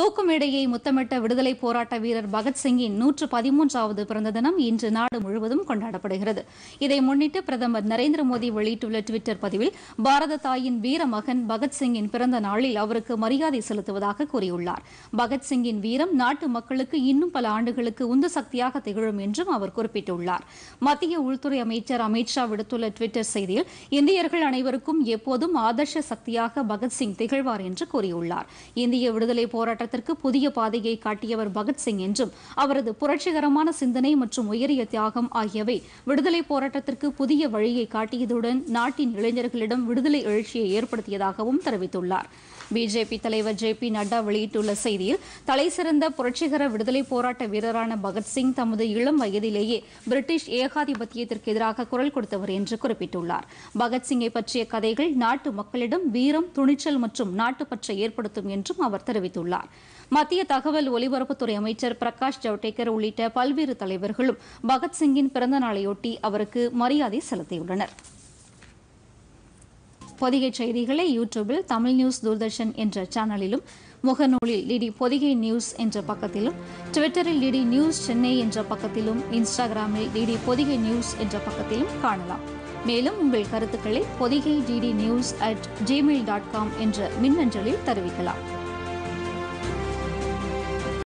தூக்கு மேடையை முத்தமிட்ட விடுதலை போராட்ட வீரர் பகத்சிங்கின் நூற்று பதிமூன்றாவது பிறந்த தினம் இன்று நாடு முழுவதும் கொண்டாடப்படுகிறது. இதை முன்னிட்டு பிரதமர் நரேந்திர மோடி வெளியிட்டுள்ள டுவிட்டர் பதிவில் பாரத தாயின் வீர மகன் பகத்சிங்கின் பிறந்த நாளில் அவருக்கு மரியாதை செலுத்துவதாக கூறியுள்ளார். பகத்சிங்கின் வீரம் நாட்டு மக்களுக்கு இன்னும் பல ஆண்டுகளுக்கு உந்து சக்தியாக திகழும் என்றும் அவர் குறிப்பிட்டுள்ளார். மத்திய உள்துறை அமைச்சர் அமித்ஷா விடுத்துள்ள டுவிட்டர் செய்தியில் இந்தியர்கள் அனைவருக்கும் எப்போதும் ஆதர்ஷ சக்தியாக பகத்சிங் திகழ்வார் என்று கூறியுள்ளார். இந்திய விடுதலை போராட்ட போராட்டத்திற்கு புதிய பாதையை காட்டியவர் பகத்சிங் என்றும் அவரது புரட்சிகரமான சிந்தனை மற்றும் உயரிய தியாகம் ஆகியவை விடுதலை போராட்டத்திற்கு புதிய வழியை காட்டியதுடன் நாட்டின் இளைஞர்களிடம் விடுதலை எழுச்சியை ஏற்படுத்தியதாகவும் தெரிவித்துள்ளார். பிஜேபி தலைவர் ஜே பி நட்டா வெளியிட்டுள்ள செய்தியில் தலைசிறந்த புரட்சிகர விடுதலை போராட்ட வீரரான பகத்சிங் தமது இளம் வயதிலேயே பிரிட்டிஷ் ஏகாதிபத்தியத்திற்கு எதிராக குரல் கொடுத்தவர் என்று குறிப்பிட்டுள்ளார். பகத்சிங்கை பற்றிய கதைகள் நாட்டு மக்களிடம் வீரம் துணிச்சல் மற்றும் நாட்டுப்பற்றை ஏற்படுத்தும் என்றும் அவர் தெரிவித்துள்ளார். மத்திய தகவல் ஒலிபரப்புத்துறை அமைச்சர் பிரகாஷ் ஜவடேகர் உள்ளிட்ட பல்வேறு தலைவர்களும் பகத்சிங்கின் பிறந்த நாளையொட்டி அவருக்கு மரியாதை செலுத்தியுள்ளனர். பொதிகை செய்திகளை யூடியூபில் தமிழ் நியூஸ் தூர்தர்ஷன் என்ற சேனலிலும் முகநூலில் டிடி பொதிகை நியூஸ் என்ற பக்கத்திலும் ட்விட்டரில் டிடி நியூஸ் சென்னை என்ற பக்கத்திலும் இன்ஸ்டாகிராமில் டிடி பொதிகை நியூஸ் என்ற பக்கத்திலும் காணலாம். மேலும் உங்கள் கருத்துக்களை Podhigai DD news at Gmail dot com என்ற மின்னஞ்சலில் தெரிவிக்கலாம்.